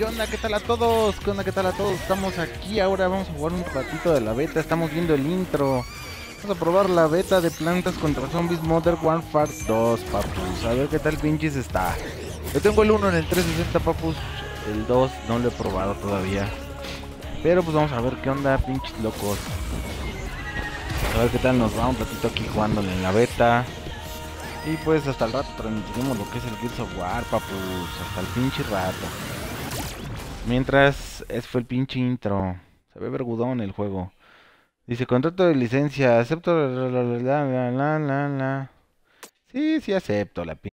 ¿Qué onda? ¿Qué tal a todos? ¿Qué onda? ¿Qué tal a todos? Estamos aquí ahora, vamos a jugar un ratito de la beta, estamos viendo el intro. Vamos a probar la beta de Plantas contra Zombies Modern Warfare 2, papus. A ver qué tal pinches está. Yo tengo el 1 en el 360, papus. El 2 no lo he probado todavía. Pero pues vamos a ver qué onda, pinches locos. A ver qué tal nos va un ratito aquí jugándole en la beta. Y pues hasta el rato transmitiremos lo que es el Gears of War, papus. Hasta el pinche rato. Mientras, ese fue el pinche intro. Se ve vergudón el juego. Dice, contrato de licencia, acepto la la. Sí, sí acepto la pinche.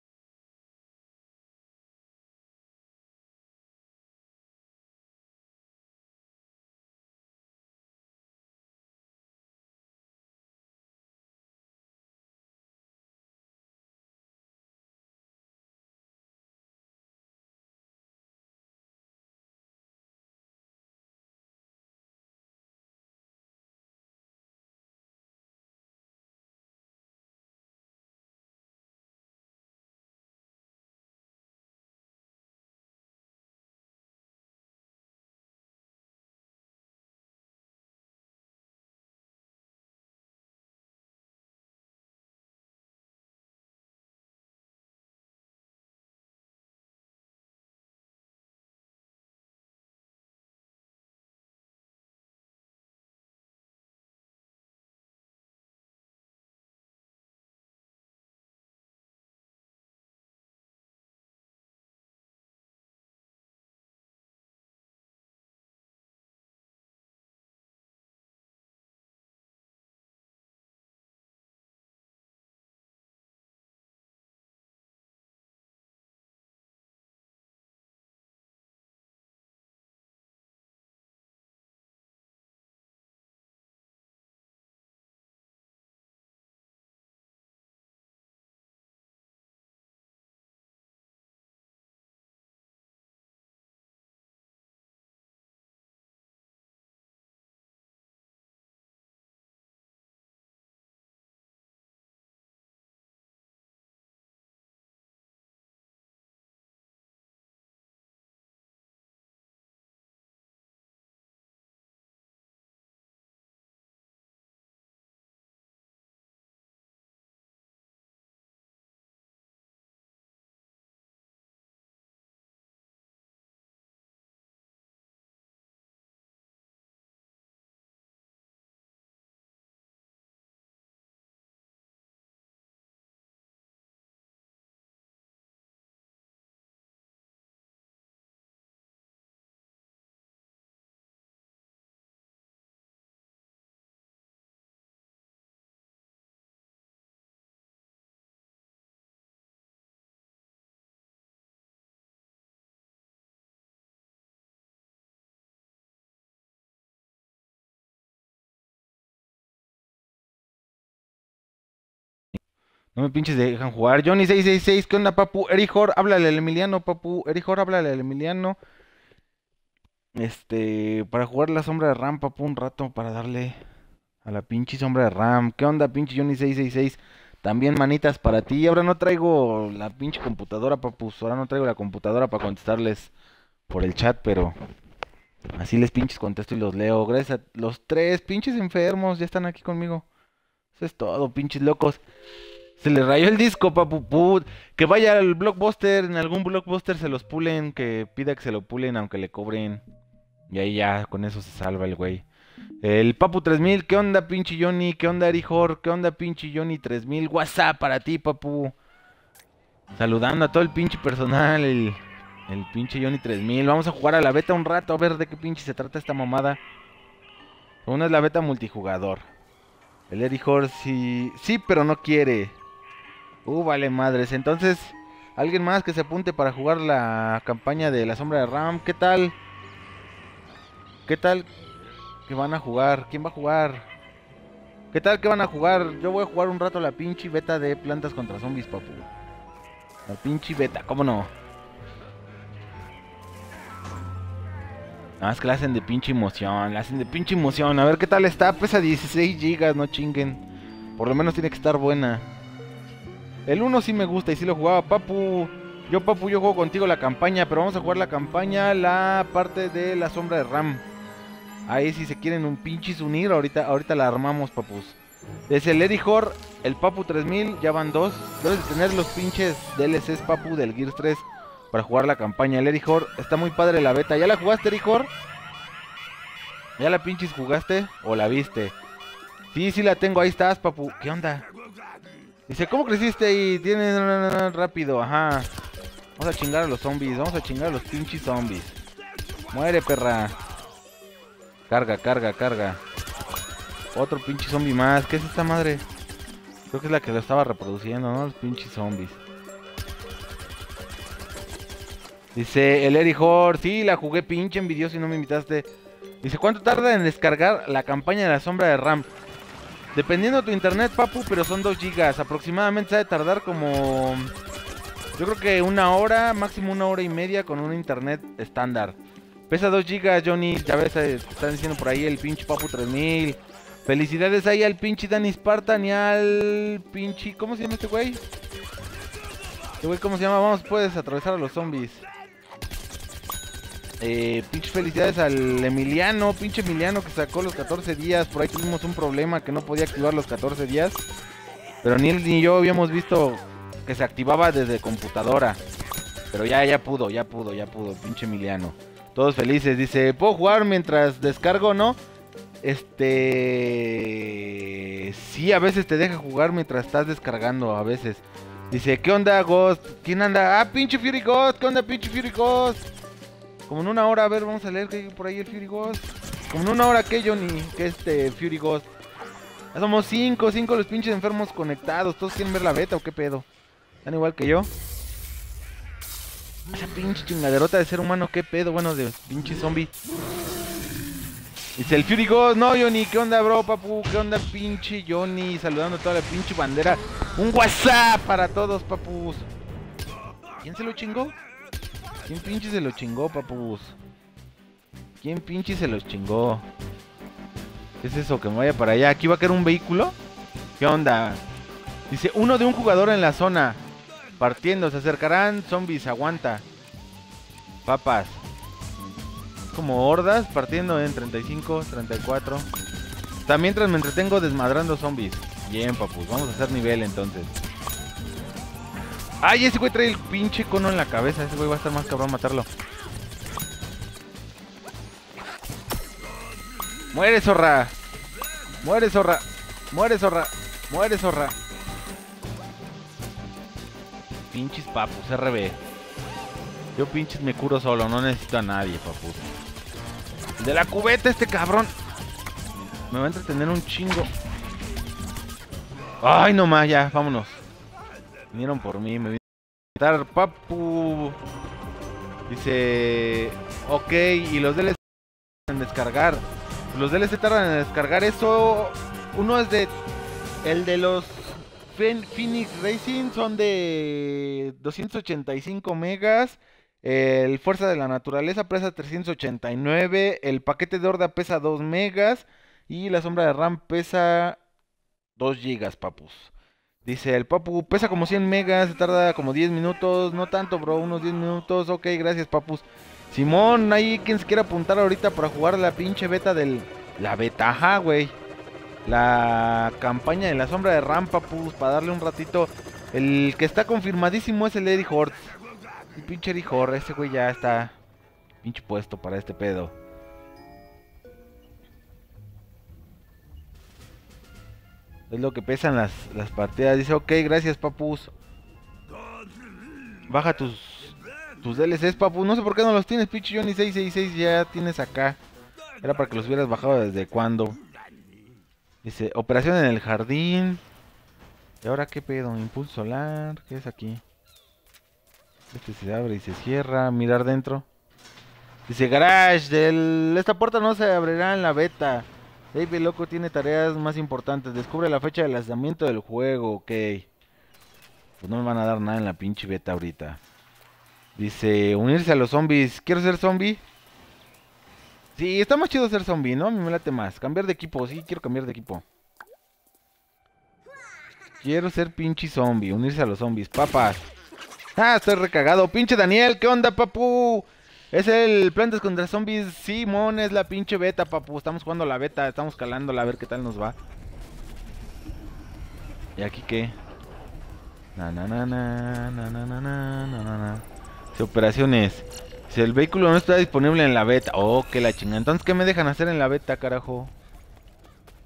No me pinches dejan jugar. Johnny 666, ¿qué onda, papu? Erijor, háblale al Emiliano, papu. Erijor, háblale al Emiliano. Este, para jugar la sombra de Ram, papu, un rato para darle a la pinche sombra de Ram. ¿Qué onda, pinche Johnny 666? También manitas para ti. Ahora no traigo la pinche computadora, papus. Ahora no traigo la computadora para contestarles por el chat, pero así les pinches contesto y los leo. Gracias a los tres pinches enfermos, ya están aquí conmigo. Eso es todo, pinches locos. Se le rayó el disco, papu. put. Que vaya al blockbuster, en algún blockbuster se los pulen, que pida que se lo pulen aunque le cobren. Y ahí ya, con eso se salva el güey. El Papu 3000, ¿qué onda pinche Johnny? ¿Qué onda Erijor? ¿Qué onda pinche Johnny 3000? WhatsApp para ti, Papu. Saludando a todo el pinche personal, el, pinche Johnny 3000. Vamos a jugar a la beta un rato, a ver de qué pinche se trata esta mamada. Una es la beta multijugador. El Erijor sí, sí, pero no quiere. Uh, vale madres. Entonces, alguien más que se apunte para jugar la campaña de la sombra de Ram. ¿Qué tal? ¿Qué tal? que van a jugar? ¿Quién va a jugar? ¿Qué tal que van a jugar? Yo voy a jugar un rato la pinche beta de plantas contra zombies, papu. La pinche beta, ¿cómo no? Nada más que la hacen de pinche emoción, la hacen de pinche emoción. A ver qué tal está, pesa 16 gigas, no chinguen. Por lo menos tiene que estar buena. El 1 sí me gusta y sí lo jugaba, papu. Yo, papu, yo juego contigo la campaña, pero vamos a jugar la campaña, la parte de la sombra de Ram. Ahí si se quieren un pinches unir, ahorita, ahorita la armamos, papus. Desde el Eddie Hor, el Papu 3000, ya van dos. Debes de tener los pinches DLCs, Papu, del Gears 3 para jugar la campaña. El Eddie Hor, está muy padre la beta. ¿Ya la jugaste, Eddie Hor? ¿Ya la pinches jugaste o la viste? Sí, sí la tengo, ahí estás, Papu. ¿Qué onda? Dice, ¿cómo creciste ahí? Tienes rápido, ajá. Vamos a chingar a los zombies, vamos a chingar a los pinches zombies. Muere, perra. Carga, carga, carga. Otro pinche zombie más. ¿Qué es esta madre? Creo que es la que lo estaba reproduciendo, ¿no? Los pinches zombies. Dice el Eri Hor. Sí, la jugué pinche envidioso y no me invitaste. Dice, ¿cuánto tarda en descargar la campaña de la sombra de RAM? Dependiendo de tu internet, papu, pero son 2 gigas. Aproximadamente se ha de tardar como... Yo creo que una hora, máximo una hora y media con un internet estándar. Pesa 2 gigas, Johnny. Ya ves, eh, están diciendo por ahí el pinche Papu 3000. Felicidades ahí al pinche Danny Spartan y al pinche... ¿Cómo se llama este güey? Este güey, ¿cómo se llama? Vamos, puedes atravesar a los zombies. Eh, pinche felicidades al Emiliano, pinche Emiliano que sacó los 14 días. Por ahí tuvimos un problema que no podía activar los 14 días. Pero ni él ni yo habíamos visto que se activaba desde computadora. Pero ya, ya pudo, ya pudo, ya pudo, pinche Emiliano. Todos felices. Dice, ¿puedo jugar mientras descargo, no? Este... Sí, a veces te deja jugar mientras estás descargando, a veces. Dice, ¿qué onda, Ghost? ¿Quién anda? Ah, pinche Fury Ghost. ¿Qué onda, pinche Fury Ghost? Como en una hora, a ver, vamos a leer que hay por ahí el Fury Ghost. Como en una hora, que Johnny? Que este Fury Ghost. Somos cinco, cinco los pinches enfermos conectados. ¿Todos quieren ver la beta o qué pedo? ¿Están igual que yo? Esa pinche chingaderota de ser humano, qué pedo, bueno, de pinche zombie. Dice el Fury Ghost, no Johnny, ¿qué onda bro, papu? ¿Qué onda pinche Johnny? Saludando a toda la pinche bandera. Un WhatsApp para todos, papus. ¿Quién se lo chingó? ¿Quién pinche se lo chingó, papus? ¿Quién pinche se los chingó? ¿Qué es eso? Que me vaya para allá. ¿Aquí va a caer un vehículo? ¿Qué onda? Dice, uno de un jugador en la zona. Partiendo, se acercarán zombies, aguanta. Papas. Como hordas, partiendo en 35, 34. También mientras me entretengo desmadrando zombies. Bien, papus, vamos a hacer nivel entonces. Ay, ese güey trae el pinche cono en la cabeza. Ese güey va a estar más cabrón matarlo. Muere, zorra. Muere, zorra. Muere, zorra. Muere, zorra. Pinches papus, RB. Yo pinches me curo solo, no necesito a nadie, papus. De la cubeta este cabrón. Me va a entretener un chingo. Ay, no más, ya, vámonos. Vinieron por mí, me vinieron a papu. Dice, ok, y los DLC en descargar. Los DLC tardan en descargar eso. Uno es de el de los Phoenix Racing son de 285 megas. El Fuerza de la Naturaleza pesa 389. El paquete de Horda pesa 2 megas. Y la sombra de RAM pesa 2 gigas, papus. Dice el papu, pesa como 100 megas, se tarda como 10 minutos. No tanto, bro, unos 10 minutos. Ok, gracias, papus. Simón, ahí quien se quiera apuntar ahorita para jugar la pinche beta del... La beta, güey la campaña de la sombra de Rampa, pues, para darle un ratito. El que está confirmadísimo es el Eddie Hort. El pinche Eddie Hort, ese güey ya está pinche puesto para este pedo. Es lo que pesan las, las partidas. Dice, ok, gracias, papus. Baja tus, tus DLCs, papu. No sé por qué no los tienes, pinche Johnny 666. Ya tienes acá. Era para que los hubieras bajado desde cuando. Dice, operación en el jardín. ¿Y ahora qué pedo? Impulso solar. ¿Qué es aquí? Este se abre y se cierra. Mirar dentro. Dice, garage. Del... Esta puerta no se abrirá en la beta. David Loco tiene tareas más importantes. Descubre la fecha de lanzamiento del juego. Ok. Pues no me van a dar nada en la pinche beta ahorita. Dice, unirse a los zombies. ¿Quiero ser zombie? Sí, está más chido ser zombie, ¿no? A me late más. Cambiar de equipo, sí, quiero cambiar de equipo. Quiero ser pinche zombie, unirse a los zombies. Papas. Ah, estoy recagado. Pinche Daniel, ¿qué onda, papu? Es el Plantas contra Zombies. Simón, es la pinche beta, papu. Estamos jugando la beta, estamos calándola a ver qué tal nos va. ¿Y aquí qué? Na na na na na na na na na na operaciones. Si el vehículo no está disponible en la beta. Oh, que la chinga. Entonces, ¿qué me dejan hacer en la beta, carajo?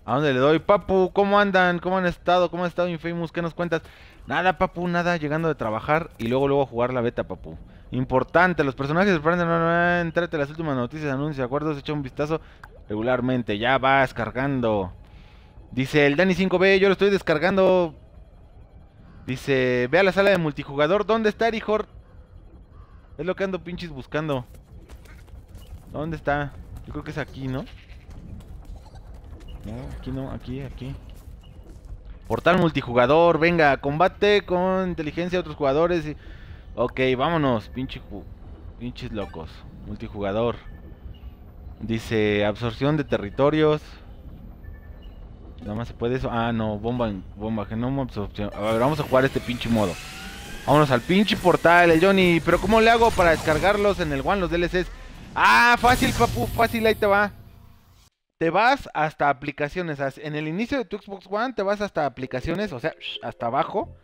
¿A dónde le doy? Papu, ¿cómo andan? ¿Cómo han estado? ¿Cómo ha estado Infamous? ¿Qué nos cuentas? Nada, papu, nada. Llegando de trabajar y luego luego a jugar la beta, papu. Importante, los personajes no, entrate las últimas noticias, anuncios, acuerdos, echa un vistazo regularmente. Ya vas cargando. Dice el Dani 5B, yo lo estoy descargando. Dice, ve a la sala de multijugador. ¿Dónde está Erijor? Es lo que ando pinches buscando. ¿Dónde está? Yo creo que es aquí, ¿no? No, aquí no, aquí, aquí. Portal multijugador, venga, combate con inteligencia de otros jugadores. Ok, vámonos, pinche pinches locos. Multijugador. Dice, absorción de territorios. Nada más se puede eso. Ah, no, bomba, bomba, genoma, absorción. A ver, vamos a jugar este pinche modo. Vámonos al pinche portal, Johnny. Pero ¿cómo le hago para descargarlos en el One, los DLCs? Ah, fácil, papu, fácil, ahí te va te vas hasta aplicaciones. En el inicio de tu Xbox One te vas hasta aplicaciones, o sea, hasta abajo.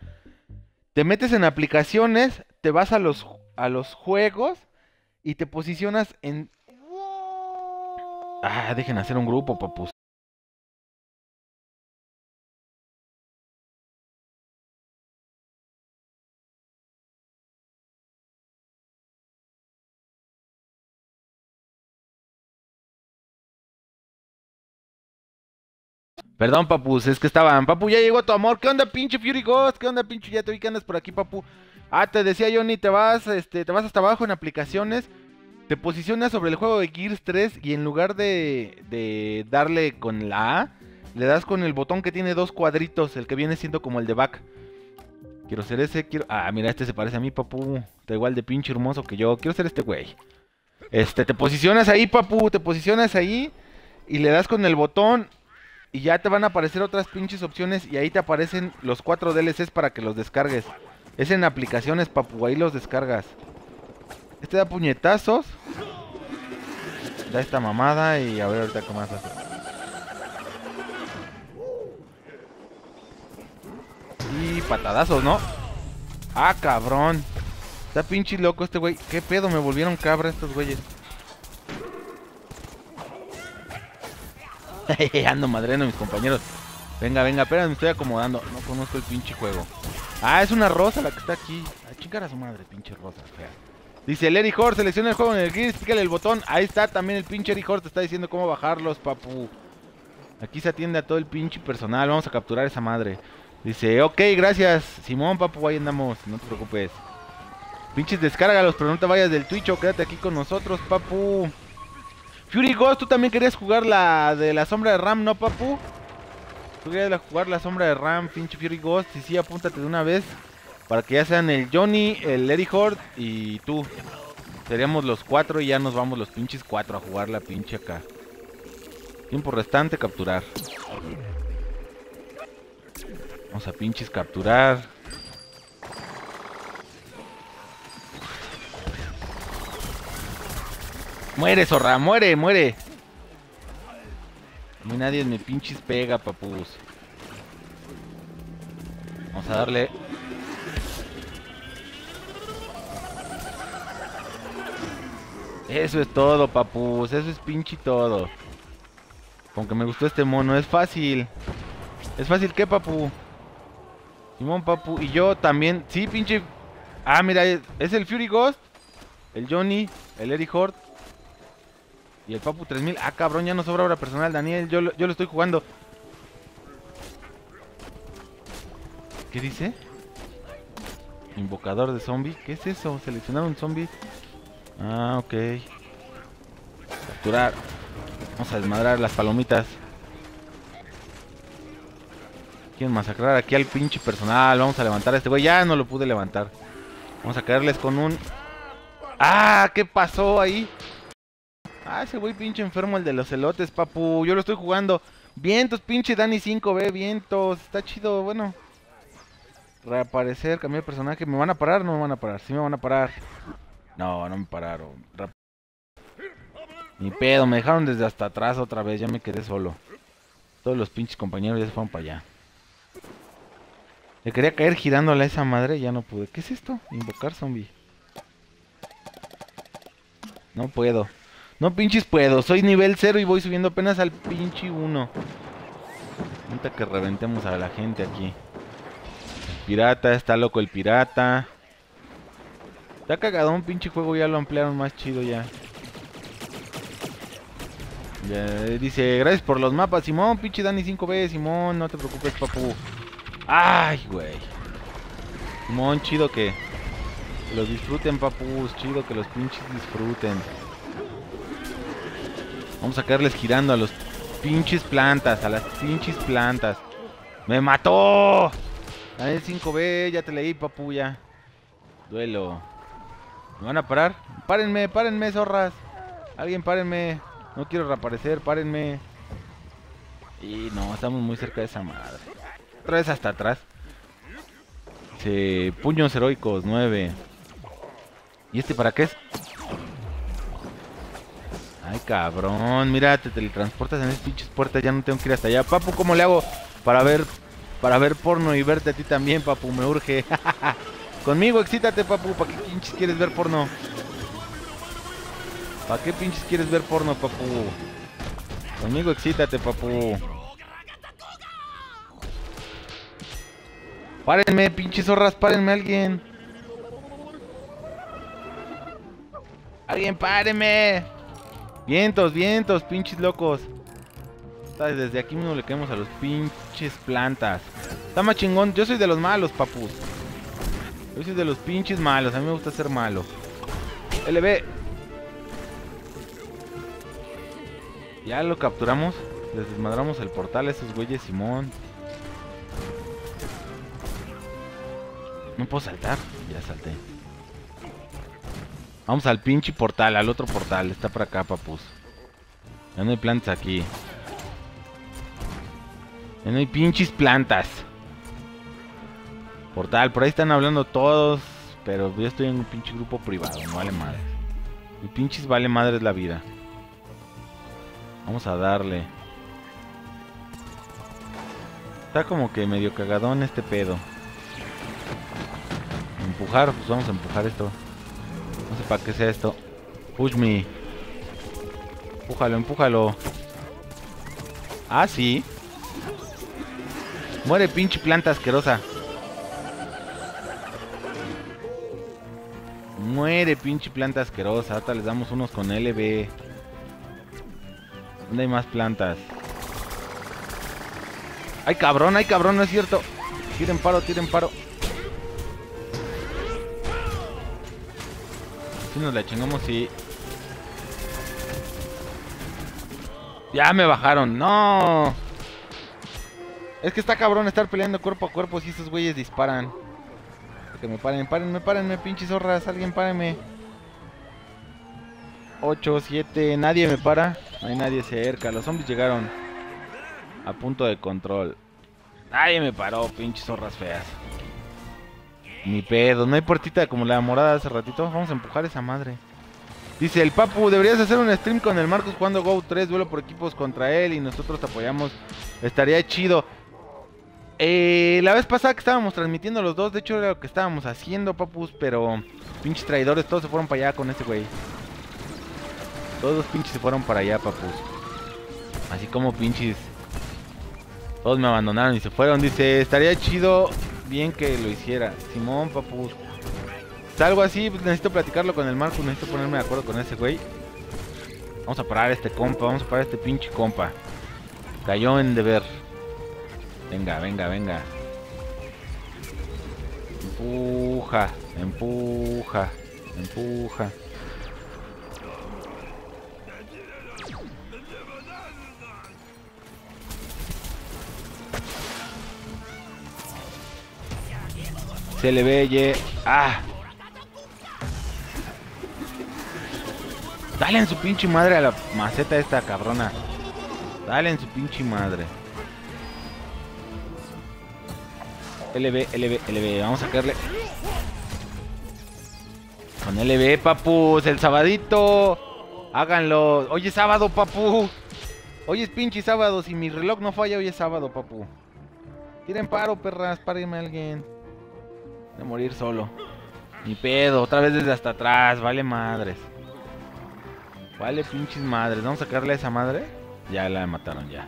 Te metes en aplicaciones, te vas a los, a los juegos y te posicionas en... Ah, dejen hacer un grupo, papus. Perdón, papus, es que estaban. Papu, ya llegó tu amor. ¿Qué onda, pinche Fury Ghost? ¿Qué onda, pinche? Ya te vi que andas por aquí, papu. Ah, te decía Johnny, te vas, este, te vas hasta abajo en aplicaciones. Te posicionas sobre el juego de Gears 3 y en lugar de, de darle con la A, le das con el botón que tiene dos cuadritos, el que viene siendo como el de back. Quiero ser ese, quiero... Ah, mira, este se parece a mí, papu. Está igual de pinche hermoso que yo. Quiero ser este güey. Este, te posicionas ahí, papu. Te posicionas ahí y le das con el botón y ya te van a aparecer otras pinches opciones y ahí te aparecen los cuatro DLCs para que los descargues. Es en aplicaciones, papu, ahí los descargas. Este da puñetazos. Da esta mamada y a ver ahorita qué más hace. Y patadazos, ¿no? Ah, cabrón. Está pinche loco este güey. ¿Qué pedo? Me volvieron cabra estos güeyes. Ando madreno mis compañeros. Venga, venga, espera, me estoy acomodando. No conozco el pinche juego. Ah, es una rosa la que está aquí. A chingar a su madre, pinche rosa fea. Dice el Eric Hort, selecciona el juego en el gris, pícale el botón. Ahí está también el pinche Eric Hort, te está diciendo cómo bajarlos, papu. Aquí se atiende a todo el pinche personal. Vamos a capturar esa madre. Dice, ok, gracias. Simón, papu, ahí andamos. No te preocupes. Pinches, descárgalos, pero no te vayas del Twitch o quédate aquí con nosotros, papu. Fury Ghost, tú también querías jugar la de la sombra de Ram, ¿no, papu? Tú querías jugar la sombra de Ram, pinche Fury Ghost. Y sí, apúntate de una vez. Para que ya sean el Johnny, el Eddie Horde y tú. Seríamos los cuatro y ya nos vamos los pinches cuatro a jugar la pinche acá. Tiempo restante, capturar. Vamos a pinches capturar. Muere, zorra, muere, muere. A mí nadie me pinches pega, papus. Vamos a darle. Eso es todo, papus. Eso es pinche todo. Aunque me gustó este mono. Es fácil. ¿Es fácil qué, papu? Simón, papu. Y yo también. Sí, pinche... Ah, mira. Es el Fury Ghost. El Johnny. El Eric Hort. Y el Papu 3000. Ah, cabrón, ya no sobra obra personal, Daniel. Yo, yo lo estoy jugando. ¿Qué dice? Invocador de zombie. ¿Qué es eso? Seleccionar un zombie. Ah, ok. Capturar. Vamos a desmadrar las palomitas. Quieren masacrar aquí al pinche personal. Vamos a levantar a este güey. Ya no lo pude levantar. Vamos a caerles con un... ¡Ah! ¿Qué pasó ahí? Ah, ese güey pinche enfermo, el de los elotes, papu. Yo lo estoy jugando. Vientos, pinche Dani 5B, vientos. Está chido, bueno. reaparecer, cambiar de personaje. ¿Me van a parar? No me van a parar. Sí me van a parar. No, no me pararon. Ni pedo, me dejaron desde hasta atrás otra vez. Ya me quedé solo. Todos los pinches compañeros ya se fueron para allá. Le quería caer girándole a esa madre, ya no pude. ¿Qué es esto? Invocar zombie. No puedo. No pinches puedo. Soy nivel 0 y voy subiendo apenas al pinche 1. Ahorita que reventemos a la gente aquí. Pirata, está loco el pirata. Está cagadón, pinche juego, ya lo ampliaron más chido ya. Ya, dice, gracias por los mapas, Simón, pinche Dani 5B, Simón, no te preocupes, papu. Ay, güey. Simón, chido que los disfruten, papus, chido que los pinches disfruten. Vamos a caerles girando a los pinches plantas, a las pinches plantas. ¡Me mató! Dani 5B, ya te leí, papu, ya. Duelo. ¿Me van a parar? Párenme, párenme, zorras. Alguien párenme. No quiero reaparecer, párenme. Y no, estamos muy cerca de esa madre. Otra vez hasta atrás. Dice, puños heroicos, 9. ¿Y este para qué es? Ay, cabrón. Mira, te teletransportas en esas pinches puertas. Ya no tengo que ir hasta allá. Papu, ¿cómo le hago para ver para ver porno y verte a ti también, papu? Me urge. Conmigo, excítate, papu. ¿Para qué pinches quieres ver porno? ¿Para qué pinches quieres ver porno, papu? Conmigo, excítate, papu. Párenme, pinches zorras, párenme alguien. Alguien, párenme. Vientos, vientos, pinches locos. Desde aquí mismo le caemos a los pinches plantas. Está más chingón. Yo soy de los malos, papus. Yo soy de los pinches malos. A mí me gusta ser malo. LB. Ya lo capturamos. Les desmadramos el portal a esos güeyes, Simón. No puedo saltar. Ya salté. Vamos al pinche portal, al otro portal. Está por acá, papus. Ya no hay plantas aquí. Ya no hay pinches plantas. Portal, por ahí están hablando todos. Pero yo estoy en un pinche grupo privado, no vale madre. Mi pinches vale madre es la vida. Vamos a darle. Está como que medio cagadón este pedo. Empujar, pues vamos a empujar esto. No sé para qué sea esto. Push me. Empújalo, empújalo. Ah, sí. Muere pinche planta asquerosa. Muere pinche planta asquerosa. Ahorita les damos unos con LB. ¿Dónde hay más plantas? ¡Ay, cabrón! ¡Ay, cabrón! No es cierto. Tiren paro, tiren paro. Si nos la chingamos, sí. Ya me bajaron. ¡No! Es que está cabrón estar peleando cuerpo a cuerpo si estos güeyes disparan. Que me paren, párenme, párenme, pinches zorras. Alguien párenme. 8, 7, nadie me para. No hay nadie cerca. Los zombies llegaron a punto de control. Nadie me paró, pinches zorras feas. Ni pedo, no hay puertita como la morada hace ratito. Vamos a empujar esa madre. Dice el Papu, deberías hacer un stream con el Marcos jugando Go 3, duelo por equipos contra él y nosotros apoyamos. Estaría chido. Eh, la vez pasada que estábamos transmitiendo los dos, de hecho era lo que estábamos haciendo, papus, pero pinches traidores, todos se fueron para allá con ese güey. Todos los pinches se fueron para allá, papus. Así como pinches. Todos me abandonaron y se fueron. Dice, estaría chido bien que lo hiciera. Simón, papus. Es algo así, necesito platicarlo con el Marcus, necesito ponerme de acuerdo con ese güey. Vamos a parar este compa, vamos a parar este pinche compa. Cayó en deber. Venga, venga, venga. Empuja, empuja, empuja. Se le. ¡Ah! Dale en su pinche madre a la maceta esta cabrona. Dale en su pinche madre. LB, LB, LB. Vamos a caerle. Con LB, papus. El sabadito. Háganlo. Hoy es sábado, papu. Hoy es pinche sábado. Si mi reloj no falla, hoy es sábado, papu. Tiren paro, perras. Párenme a alguien. De morir solo. Ni pedo. Otra vez desde hasta atrás. Vale madres. Vale pinches madres. Vamos a sacarle a esa madre. Ya la mataron, ya.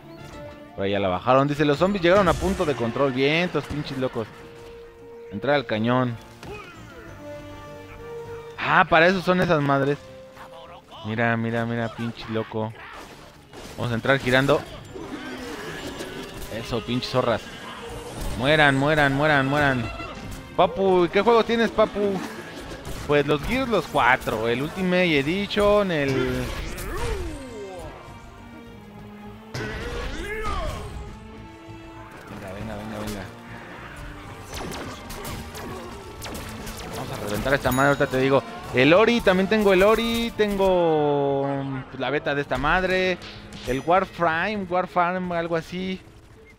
Pero ya la bajaron. Dice, los zombies llegaron a punto de control. Vientos, pinches locos. Entrar al cañón. Ah, para eso son esas madres. Mira, mira, mira, pinche loco. Vamos a entrar girando. Eso, pinches zorras. Mueran, mueran, mueran, mueran. Papu, ¿qué juego tienes, papu? Pues los Gears los cuatro. El Ultimate Edition, el... Venga, venga, venga, venga. Vamos a reventar esta madre, ahorita te digo. El Ori, también tengo el Ori, tengo pues, la beta de esta madre. El Warframe, Warframe, algo así.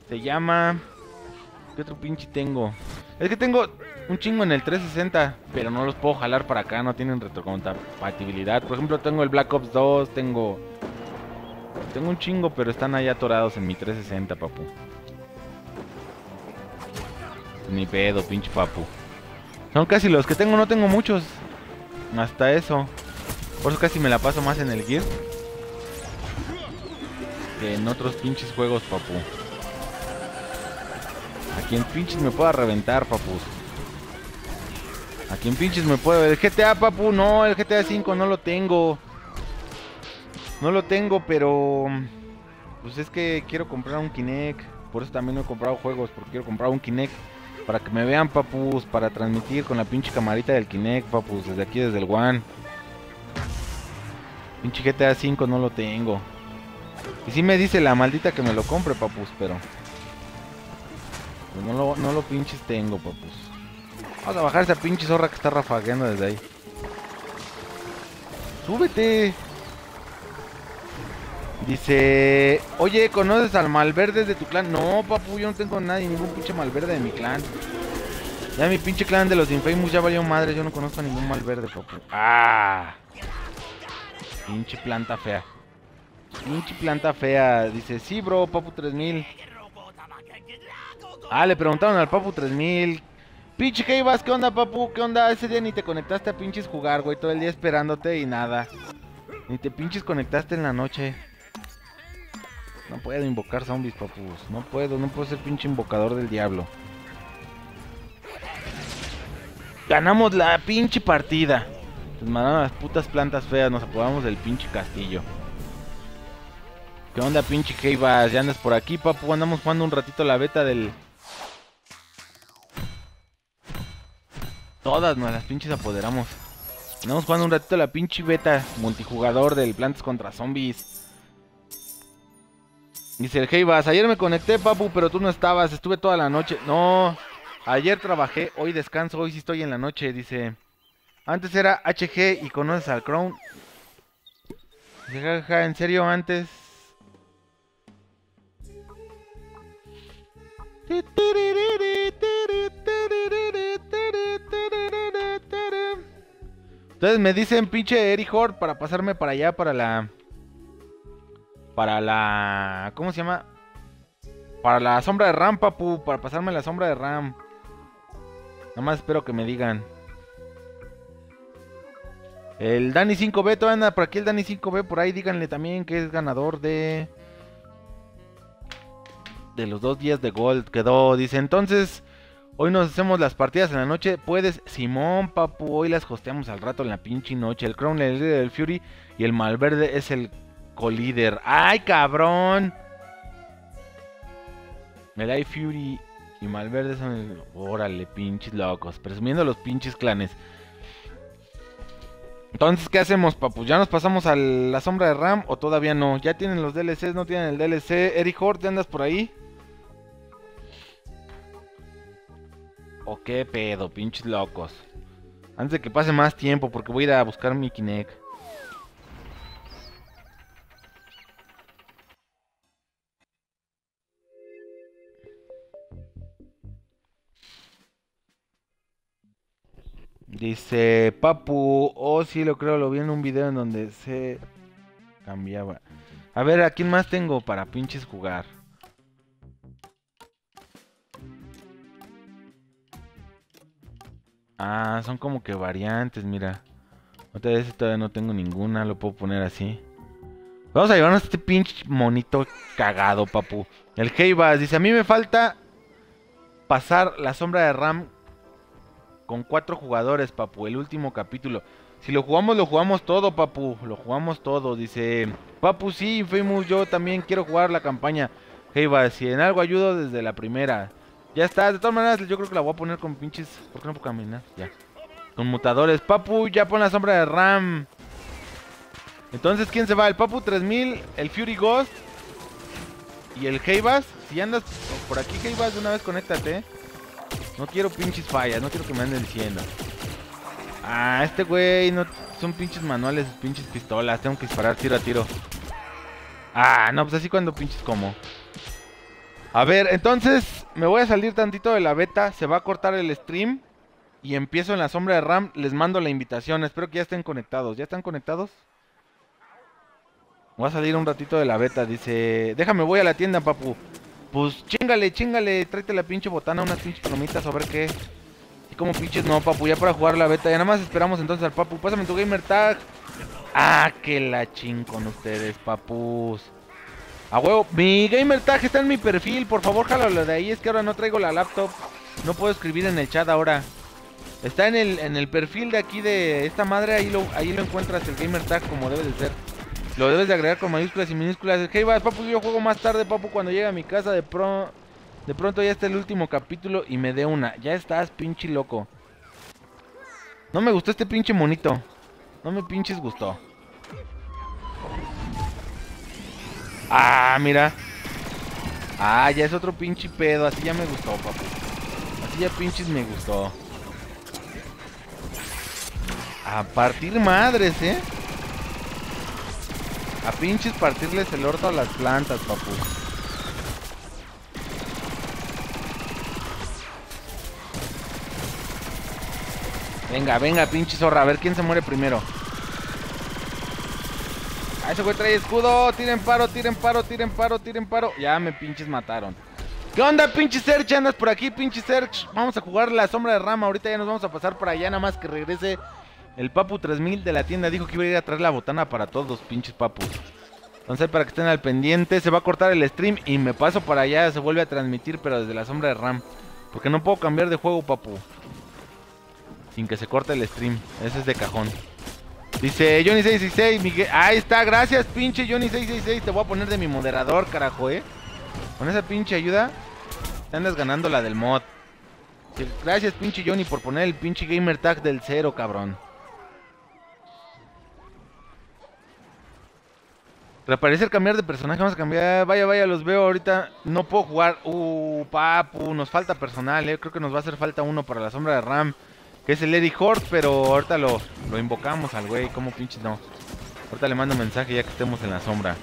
Se llama... ¿Qué otro pinche tengo? Es que tengo un chingo en el 360, pero no los puedo jalar para acá, no tienen retrocompatibilidad. Por ejemplo, tengo el Black Ops 2, tengo... Tengo un chingo, pero están ahí atorados en mi 360, papu. Ni pedo, pinche papu. Son casi los que tengo, no tengo muchos. Hasta eso. Por eso casi me la paso más en el Gear. Que en otros pinches juegos, papu. A quien pinches me pueda reventar, papus. A quien pinches me puede... El GTA, papu, no, el GTA 5 no lo tengo. No lo tengo, pero... Pues es que quiero comprar un Kinect. Por eso también no he comprado juegos, porque quiero comprar un Kinect. Para que me vean, papus, para transmitir con la pinche camarita del Kinect, papus, desde aquí, desde el One. Pinche GTA 5 no lo tengo. Y si me dice la maldita que me lo compre, papus, pero... Pues no lo, no lo pinches tengo, papus. Vamos a bajar esa pinche zorra que está rafagueando desde ahí. ¡Súbete! Dice... Oye, ¿conoces al Malverde de tu clan? No, papu, yo no tengo nadie, ningún pinche Malverde de mi clan. Ya mi pinche clan de los Infamous ya valió madre, yo no conozco a ningún Malverde, papu. ¡Ah! Pinche planta fea. Pinche planta fea. Dice, sí, bro, papu 3000. Ah, le preguntaron al Papu 3000. Pinche ¿qué ibas? ¿Qué onda, Papu? ¿Qué onda? Ese día ni te conectaste a pinches jugar, güey. Todo el día esperándote y nada. Ni te pinches conectaste en la noche. No puedo invocar zombies, papus. No puedo, no puedo ser pinche invocador del diablo. Ganamos la pinche partida. Nos mandaron las putas plantas feas. Nos apodamos del pinche castillo. ¿Qué onda, pinche Keibas? ¿Ya andas por aquí, papu? Andamos jugando un ratito la beta del... Todas nos las pinches apoderamos. Andamos jugando un ratito la pinche beta multijugador del Plantas contra Zombies. Dice el Heibas, ayer me conecté, papu, pero tú no estabas, estuve toda la noche. No, ayer trabajé, hoy descanso, hoy sí estoy en la noche, dice. Antes era HG y conoces al Crown. Dice, jaja, ¿en serio antes? Entonces me dicen pinche Eric Hort para pasarme para allá, para la... Para la... ¿Cómo se llama? Para la sombra de Ram, papu. Para pasarme la sombra de Ram. Nada más espero que me digan. El Dani 5B, todavía anda por aquí el Dani 5B. Por ahí díganle también que es ganador de... De los dos días de Gold. Quedó, dice. Entonces, hoy nos hacemos las partidas en la noche. Puedes, Simón, papu. Hoy las hosteamos al rato en la pinche noche. El Crown, el líder del Fury. Y el Malverde es el colíder. ¡Ay, cabrón! Melay Fury y Malverde son el... Órale, pinches locos. Presumiendo los pinches clanes. Entonces, ¿qué hacemos, papu? ¿Ya nos pasamos a la sombra de Ram o todavía no? ¿Ya tienen los DLCs? ¿No tienen el DLC? Eric Hort, ¿te andas por ahí? ¿O qué pedo, pinches locos? Antes de que pase más tiempo, porque voy a ir a buscar mi Kinect. Dice Papu, oh sí lo creo, lo vi en un video en donde se cambiaba. A ver, ¿a quién más tengo para pinches jugar? Ah, son como que variantes, mira. Otra vez todavía no tengo ninguna, lo puedo poner así. Vamos a llevarnos este pinche monito cagado, papu. El Heibas dice, a mí me falta pasar la sombra de Ram con cuatro jugadores, papu. El último capítulo. Si lo jugamos, lo jugamos todo, papu. Lo jugamos todo. Dice, papu, sí, Famous, yo también quiero jugar la campaña. Heibas, si en algo ayudo desde la primera. Ya está, de todas maneras, yo creo que la voy a poner con pinches... ¿Por qué no puedo caminar? Ya. Con mutadores. Papu, ya pon la sombra de Ram. Entonces, ¿quién se va? El Papu 3000, el Fury Ghost y el Heibas. Si andas por aquí, Heibas, de una vez conéctate. No quiero pinches fallas, no quiero que me anden diciendo. Ah, este güey no son pinches manuales, pinches pistolas. Tengo que disparar tiro a tiro. Ah, no, pues así cuando pinches como. A ver, entonces me voy a salir tantito de la beta. Se va a cortar el stream. Y empiezo en la sombra de RAM. Les mando la invitación. Espero que ya estén conectados. ¿Ya están conectados? Voy a salir un ratito de la beta. Dice, déjame, voy a la tienda, papu. Pues chingale, chingale. Tráete la pinche botana, unas pinches palomitas, a ver qué. Y como pinches no, papu, ya para jugar la beta. Ya nada más esperamos entonces al papu. Pásame tu gamer tag. Ah, que la ching con ustedes, papus. A huevo, mi gamer tag está en mi perfil. Por favor, jálalo de ahí. Es que ahora no traigo la laptop. No puedo escribir en el chat ahora. Está en el, en el perfil de aquí de esta madre. Ahí lo, ahí lo encuentras el gamer tag como debe de ser. Lo debes de agregar con mayúsculas y minúsculas. Hey, va, papu, yo juego más tarde, papu, cuando llegue a mi casa de pro... De pronto ya está el último capítulo y me dé una. Ya estás, pinche loco. No me gustó este pinche monito. No me pinches gustó. Ah, mira. Ah, ya es otro pinche pedo. Así ya me gustó, papu. Así ya pinches me gustó. A partir madres, ¿eh? A pinches partirles el orto a las plantas, papu. Venga, venga, pinche zorra. A ver quién se muere primero. A ese güey trae escudo. Tiren paro, tiren paro, tiren paro, tiren paro. Ya me pinches mataron. ¿Qué onda, pinche Search? ¿Andas por aquí, pinche Search? Vamos a jugar la sombra de rama. Ahorita ya nos vamos a pasar por allá. Nada más que regrese el Papu 3000 de la tienda dijo que iba a ir a traer la botana para todos los pinches papus. Entonces para que estén al pendiente, se va a cortar el stream y me paso para allá, se vuelve a transmitir pero desde la sombra de RAM. Porque no puedo cambiar de juego, papu. Sin que se corte el stream, ese es de cajón. Dice Johnny666, Miguel... Ahí está, gracias pinche Johnny666, te voy a poner de mi moderador, carajo, eh. Con esa pinche ayuda, te andas ganando la del mod. Gracias pinche Johnny por poner el pinche gamer tag del cero, cabrón. Reaparece el cambiar de personaje, vamos a cambiar. Vaya, vaya, los veo ahorita. No puedo jugar. Uh, papu, nos falta personal, eh. Creo que nos va a hacer falta uno para la sombra de Ram. Que es el Eddie Hort, pero ahorita lo, lo invocamos al güey. ¿Cómo pinches no? Ahorita le mando mensaje ya que estemos en la sombra.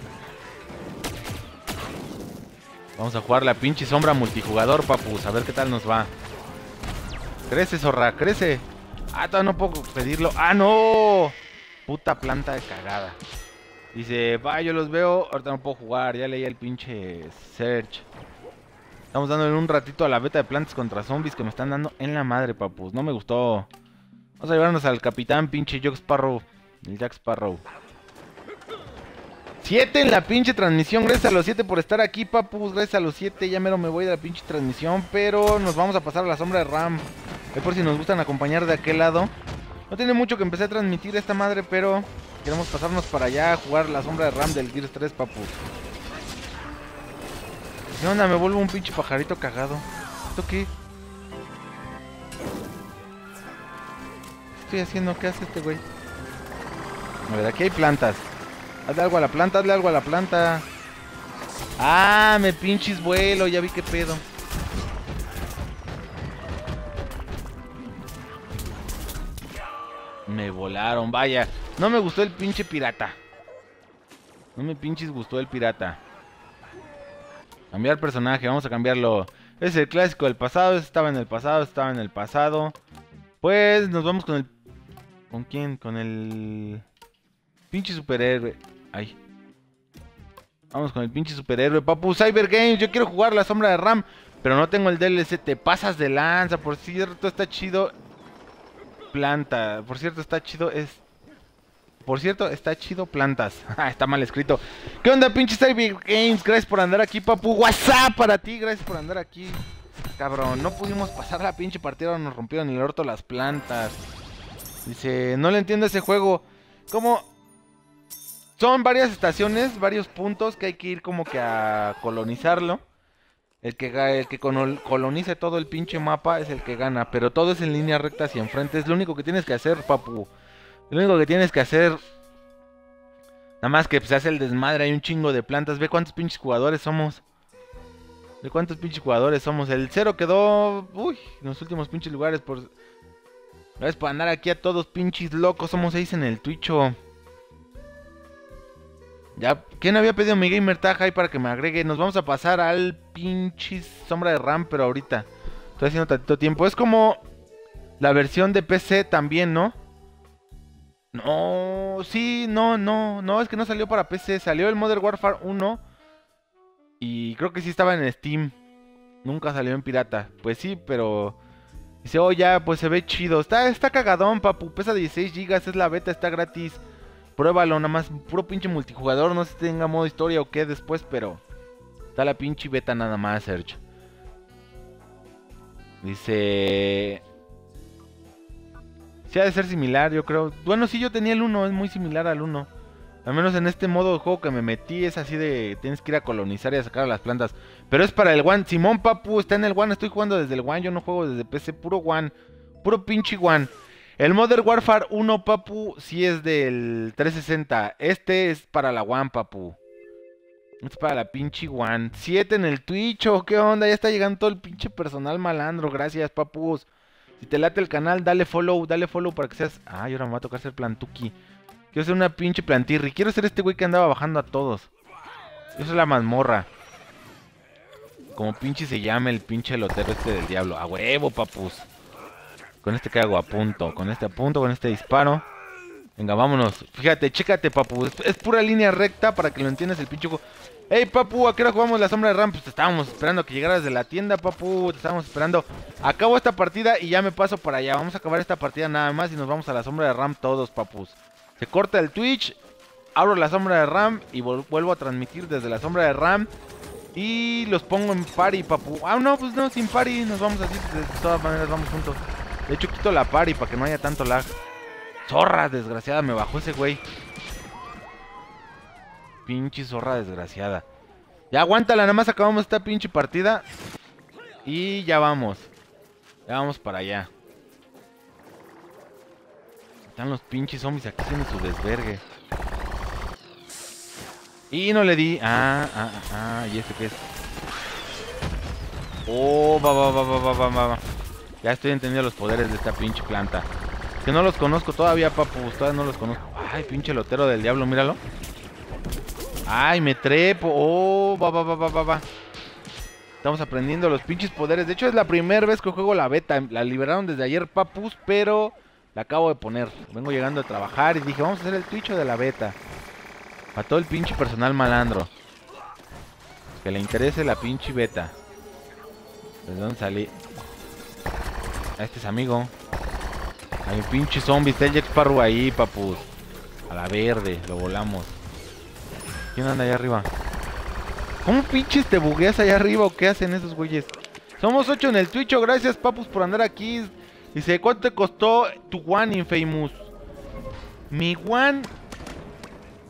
Vamos a jugar la pinche sombra multijugador, papus. A ver qué tal nos va. Crece, zorra, crece. Ah, todavía no puedo pedirlo. ¡Ah, no! Puta planta de cagada. Dice, va, yo los veo, ahorita no puedo jugar, ya leí el pinche search. Estamos dándole un ratito a la beta de plantas contra zombies que me están dando en la madre, papus. No me gustó. Vamos a llevarnos al capitán pinche Jack Sparrow. El Jack Sparrow. Siete en la pinche transmisión. Gracias a los siete por estar aquí, papus. Gracias a los siete. Ya mero me voy de la pinche transmisión. Pero nos vamos a pasar a la sombra de Ram. Es por si nos gustan acompañar de aquel lado. No tiene mucho que empecé a transmitir esta madre, pero Queremos pasarnos para allá a jugar la sombra de RAM del Gears 3, papu. ¿Qué onda? Me vuelvo un pinche pajarito cagado. ¿Esto qué? ¿Qué estoy haciendo? ¿Qué hace este güey? A ver, aquí hay plantas. Hazle algo a la planta, hazle algo a la planta. Ah, me pinches vuelo, ya vi qué pedo. Me volaron, vaya. No me gustó el pinche pirata. No me pinches gustó el pirata. Cambiar personaje, vamos a cambiarlo. Es el clásico del pasado, estaba en el pasado, estaba en el pasado. Pues nos vamos con el... ¿Con quién? Con el... Pinche superhéroe. Ay. Vamos con el pinche superhéroe. Papu, Cyber Games. Yo quiero jugar la sombra de Ram. Pero no tengo el DLC. Te pasas de lanza. Por cierto, está chido. Planta. Por cierto, está chido. Es por cierto, está chido plantas. Ah, está mal escrito. ¿Qué onda, pinche Cyber Games? Gracias por andar aquí, papu. WhatsApp para ti. Gracias por andar aquí. Cabrón, no pudimos pasar la pinche partida. Nos rompieron el orto las plantas. Dice, no le entiendo ese juego. Como... Son varias estaciones, varios puntos que hay que ir como que a colonizarlo. El que, el que colonice todo el pinche mapa es el que gana. Pero todo es en línea recta hacia enfrente. Es lo único que tienes que hacer, papu. Lo único que tienes que hacer. Nada más que se hace el desmadre. Hay un chingo de plantas. Ve cuántos pinches jugadores somos. Ve cuántos pinches jugadores somos. El cero quedó. Uy, en los últimos pinches lugares. Por. Gracias por andar aquí a todos pinches locos. Somos seis en el Twitch. Ya, ¿quién había pedido mi gamer tag ahí para que me agregue? Nos vamos a pasar al pinches sombra de RAM, pero ahorita. Estoy haciendo tantito tiempo. Es como la versión de PC también, ¿no? No, sí, no, no, no, es que no salió para PC, salió el Modern Warfare 1 y creo que sí estaba en Steam. Nunca salió en pirata. Pues sí, pero dice, "Oh, ya, pues se ve chido. Está está cagadón, papu, pesa 16 GB, es la beta, está gratis. Pruébalo, nada más puro pinche multijugador, no sé si tenga modo historia o qué después, pero está la pinche beta nada más, Sergio. Dice, Sí, ha de ser similar, yo creo. Bueno, sí, yo tenía el 1, es muy similar al 1. Al menos en este modo de juego que me metí es así de tienes que ir a colonizar y a sacar a las plantas. Pero es para el One. Simón Papu está en el One, estoy jugando desde el One, yo no juego desde PC, puro One. Puro pinche One. El Modern Warfare 1, Papu, sí es del 360. Este es para la One, Papu. Es para la pinche One. 7 en el Twitch, ¿o qué onda? Ya está llegando todo el pinche personal malandro. Gracias, Papus. Si te late el canal, dale follow, dale follow para que seas... Ay, ahora me va a tocar ser plantuki. Quiero ser una pinche plantirri. Quiero ser este güey que andaba bajando a todos. Yo soy la mazmorra. Como pinche se llama el pinche lotero este del diablo. A huevo, papus. Con este que hago a punto. Con este a punto, con este disparo. Venga, vámonos. Fíjate, chécate, papu. Es, pura línea recta para que lo entiendas el pinche. Hey, papu, ¿a qué hora jugamos la sombra de Ram? Pues te estábamos esperando que llegaras de la tienda, papu. Te estábamos esperando. Acabo esta partida y ya me paso para allá. Vamos a acabar esta partida nada más y nos vamos a la sombra de Ram todos, papus. Se corta el Twitch. Abro la sombra de Ram y vuelvo a transmitir desde la sombra de Ram. Y los pongo en party, papu. Ah, no, pues no, sin party. Nos vamos así. De todas maneras, vamos juntos. De hecho, quito la party para que no haya tanto lag. Zorra, desgraciada, me bajó ese güey. Pinche zorra desgraciada. Ya aguántala, nada más acabamos esta pinche partida. Y ya vamos. Ya vamos para allá. Están los pinches zombies aquí haciendo su desvergue. Y no le di. Ah, ah, ah, ah. ¿Y este qué es? Oh, va, va, va, va, va, va, va. Ya estoy entendiendo los poderes de esta pinche planta. Que no los conozco todavía, papu. Todavía no los conozco. Ay, pinche lotero del diablo, míralo. Ay, me trepo. Oh, va, va, va, va, va, va. Estamos aprendiendo los pinches poderes. De hecho, es la primera vez que juego la beta. La liberaron desde ayer, papus, pero la acabo de poner. Vengo llegando a trabajar y dije, vamos a hacer el Twitch de la beta. Para todo el pinche personal malandro. Que le interese la pinche beta. ¿De dónde salí? Este es amigo. Hay un pinche zombie. Está el Jack Sparrow ahí, papus. A la verde, lo volamos. ¿Quién anda allá arriba? ¿Cómo pinches te bugueas allá arriba o qué hacen esos güeyes? Somos ocho en el Twitch, gracias papus por andar aquí. Dice, ¿cuánto te costó tu One Infamous? Mi One...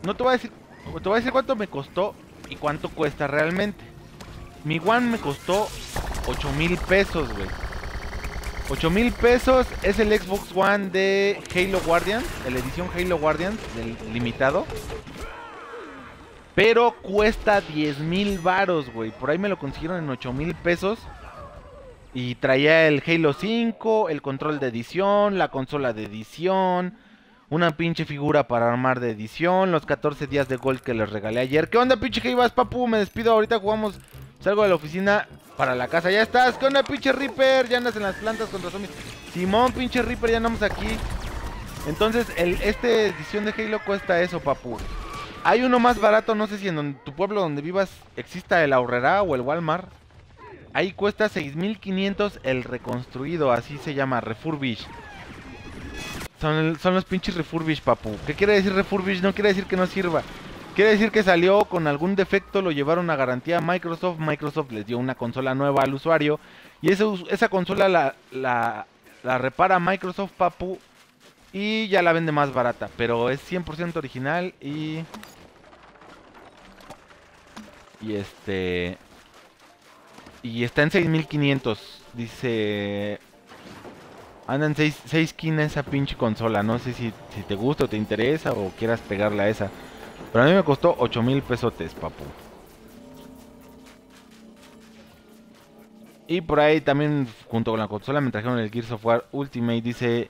No te voy a decir... Te voy a decir cuánto me costó y cuánto cuesta realmente. Mi One me costó 8 mil pesos, güey. 8 mil pesos es el Xbox One de Halo Guardians, la edición Halo Guardians del limitado. Pero cuesta 10 mil varos, güey. Por ahí me lo consiguieron en 8 mil pesos. Y traía el Halo 5, el control de edición, la consola de edición, una pinche figura para armar de edición, los 14 días de gold que les regalé ayer. ¿Qué onda, pinche que ibas, papu? Me despido, ahorita jugamos. Salgo de la oficina para la casa. Ya estás con la pinche Reaper. Ya andas en las plantas contra zombies. Simón, pinche Reaper, ya andamos aquí. Entonces, el, esta edición de Halo cuesta eso, papu. Hay uno más barato, no sé si en tu pueblo donde vivas exista el Aurrera o el Walmart. Ahí cuesta 6500 el reconstruido, así se llama, refurbish. Son, son los pinches refurbish, papu. ¿Qué quiere decir refurbish? No quiere decir que no sirva. Quiere decir que salió con algún defecto, lo llevaron a garantía a Microsoft. Microsoft les dio una consola nueva al usuario. Y esa, esa consola la, la, la repara Microsoft, papu. Y ya la vende más barata. Pero es 100% original y... Y este... Y está en 6500. Dice... Anda en 6, 6 esa pinche consola. No sé si, si te gusta o te interesa o quieras pegarle a esa. Pero a mí me costó 8 mil pesotes, papu. Y por ahí también, junto con la consola, me trajeron el Gears of War Ultimate. Dice...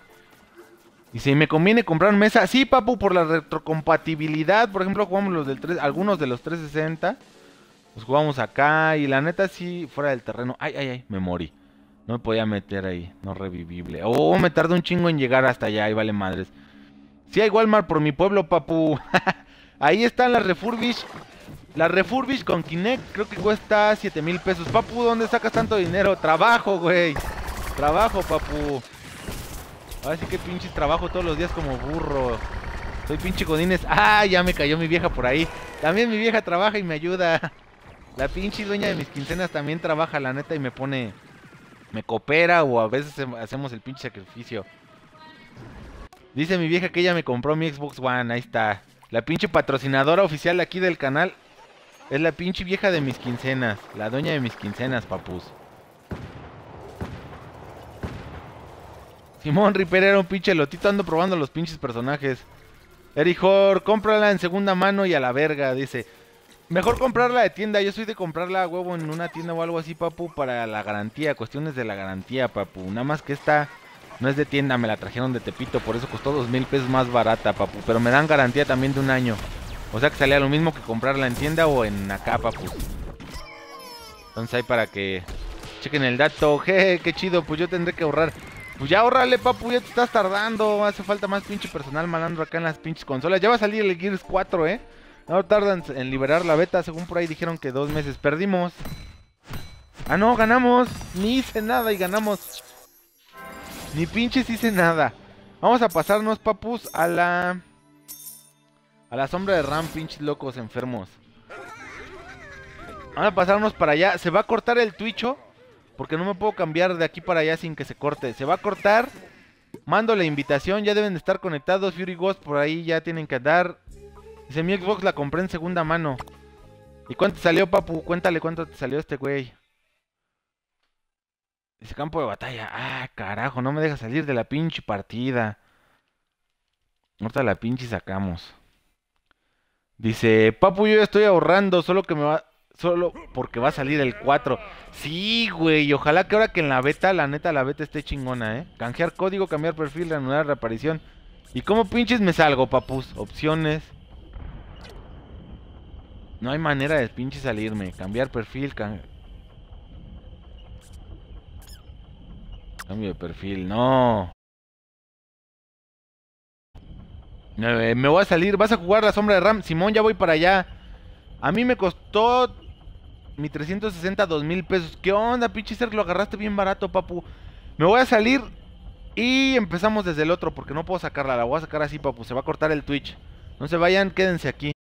Dice, ¿y me conviene comprar mesa? Sí, papu, por la retrocompatibilidad. Por ejemplo, jugamos los del 3, algunos de los 360. Los jugamos acá. Y la neta, sí, fuera del terreno. Ay, ay, ay, me morí. No me podía meter ahí, no revivible. Oh, me tardó un chingo en llegar hasta allá, y vale madres. Sí, hay Walmart por mi pueblo, papu. Ahí están las refurbish. La refurbish con Kinect creo que cuesta 7 mil pesos. Papu, ¿dónde sacas tanto dinero? Trabajo, güey. Trabajo, papu. Ahora sí que pinches trabajo todos los días como burro. Soy pinche Godines. Ah, ya me cayó mi vieja por ahí. También mi vieja trabaja y me ayuda. La pinche dueña de mis quincenas también trabaja, la neta, y me pone... Me coopera o a veces hacemos el pinche sacrificio. Dice mi vieja que ella me compró mi Xbox One. Ahí está. La pinche patrocinadora oficial aquí del canal es la pinche vieja de mis quincenas. La dueña de mis quincenas, papus. Simón Ripper era un pinche lotito. Ando probando los pinches personajes. Erijor, cómprala en segunda mano y a la verga, dice. Mejor comprarla de tienda. Yo soy de comprarla a huevo en una tienda o algo así, papu, para la garantía. Cuestiones de la garantía, papu. Nada más que esta no es de tienda, me la trajeron de Tepito, por eso costó dos mil pesos más barata, papu. Pero me dan garantía también de un año. O sea que salía lo mismo que comprarla en tienda o en acá, papu. Entonces ahí para que chequen el dato. Jeje, qué chido, pues yo tendré que ahorrar. Pues ya ahorrale, papu, ya te estás tardando. Hace falta más pinche personal malandro acá en las pinches consolas. Ya va a salir el Gears 4, eh. No tardan en liberar la beta, según por ahí dijeron que dos meses. Perdimos. Ah, no, ganamos. Ni hice nada y ganamos. Ni pinches hice nada. Vamos a pasarnos, papus, a la... A la sombra de Ram, pinches locos enfermos. Vamos a pasarnos para allá. Se va a cortar el Twitcho. Porque no me puedo cambiar de aquí para allá sin que se corte. Se va a cortar. Mando la invitación. Ya deben de estar conectados. Fury Ghost por ahí ya tienen que andar. Dice mi Xbox la compré en segunda mano. ¿Y cuánto salió, papu? Cuéntale cuánto te salió este güey. Dice campo de batalla. Ah, carajo, no me deja salir de la pinche partida. Ahorita la pinche sacamos. Dice, papu, yo estoy ahorrando, solo que me va... Solo porque va a salir el 4. Sí, güey. Ojalá que ahora que en la beta, la neta, la beta esté chingona, ¿eh? Canjear código, cambiar perfil, reanudar reaparición. ¿Y cómo pinches me salgo, papus? Opciones. No hay manera de pinche salirme. Cambiar perfil, Cambio de perfil, no. me voy a salir. ¿Vas a jugar la sombra de Ram? Simón, ya voy para allá. A mí me costó mi 360 dos mil pesos. ¿Qué onda, pinche ser? Lo agarraste bien barato, papu. Me voy a salir y empezamos desde el otro porque no puedo sacarla. La voy a sacar así, papu. Se va a cortar el Twitch. No se vayan, quédense aquí.